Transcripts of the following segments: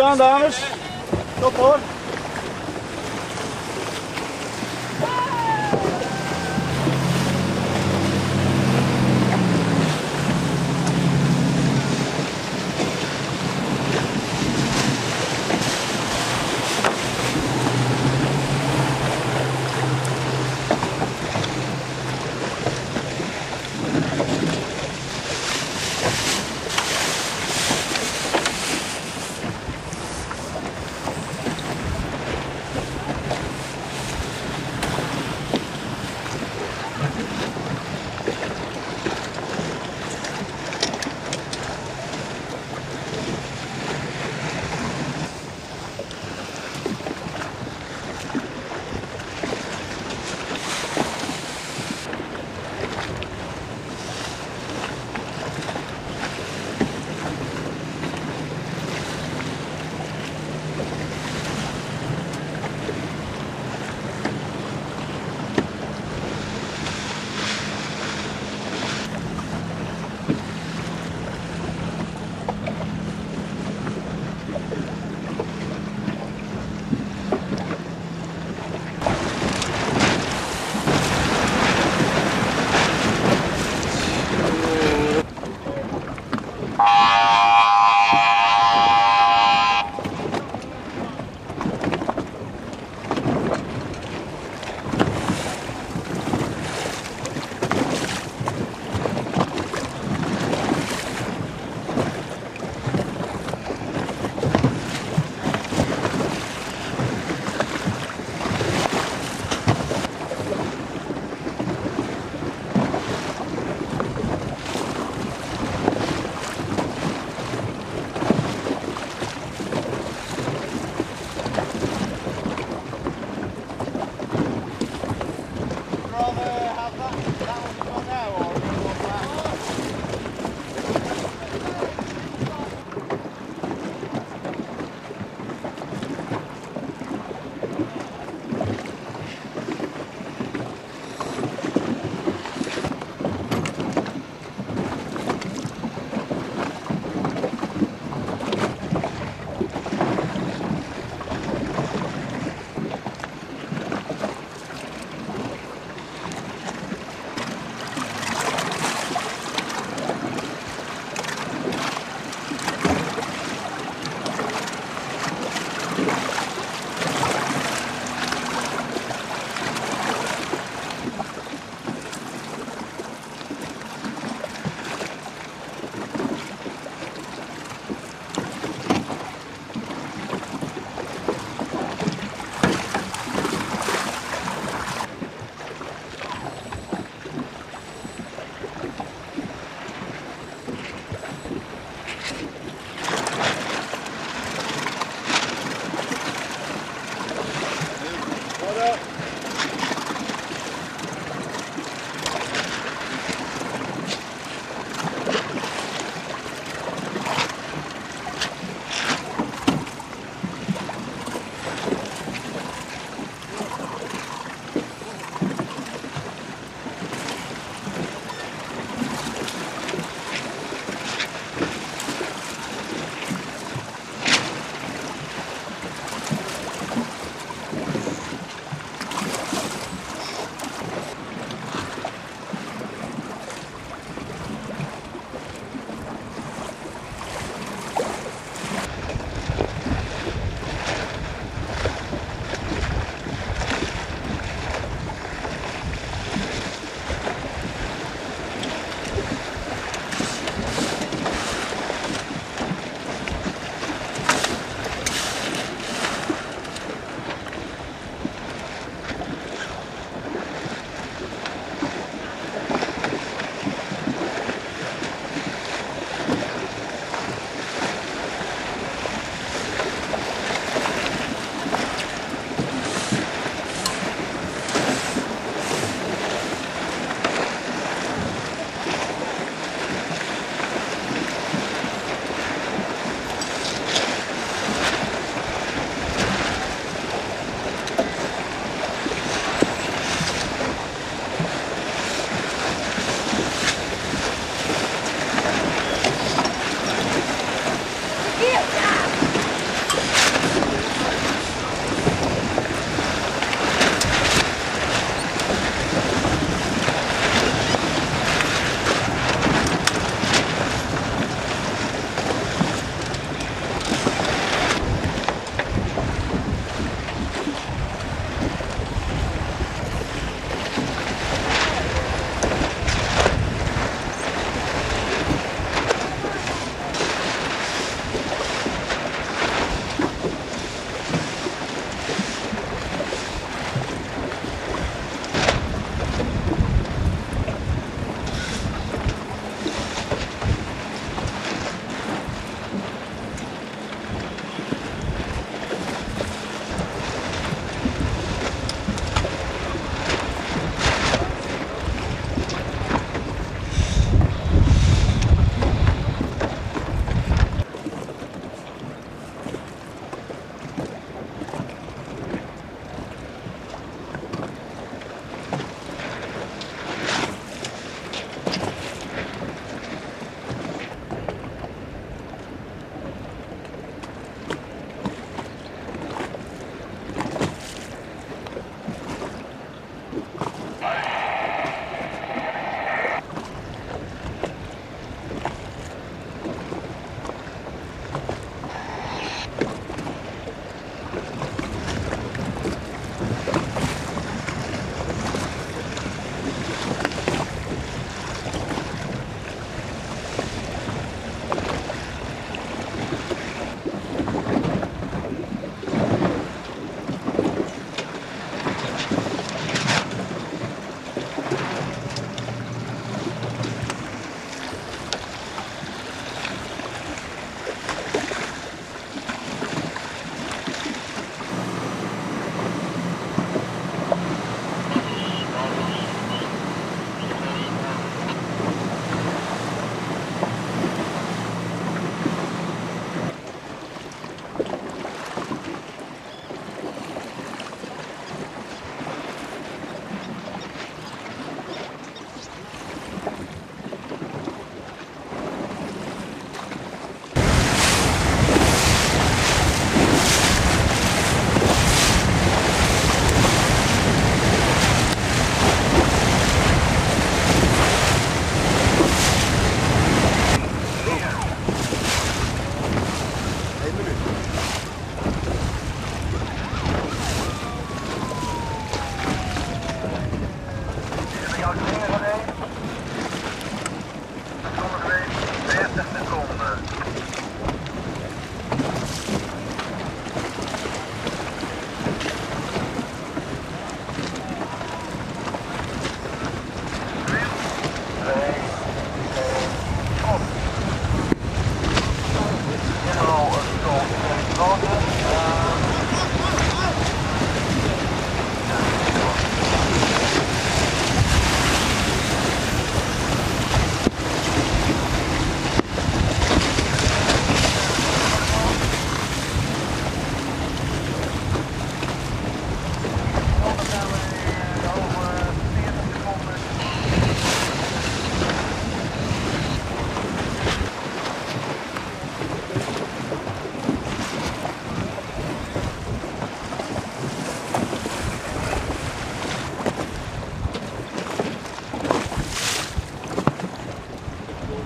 Top hoor.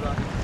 Bye.